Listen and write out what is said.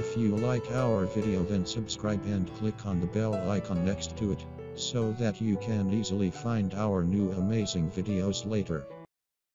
If you like our video then subscribe and click on the bell icon next to it so that you can easily find our new amazing videos later.